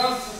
Graças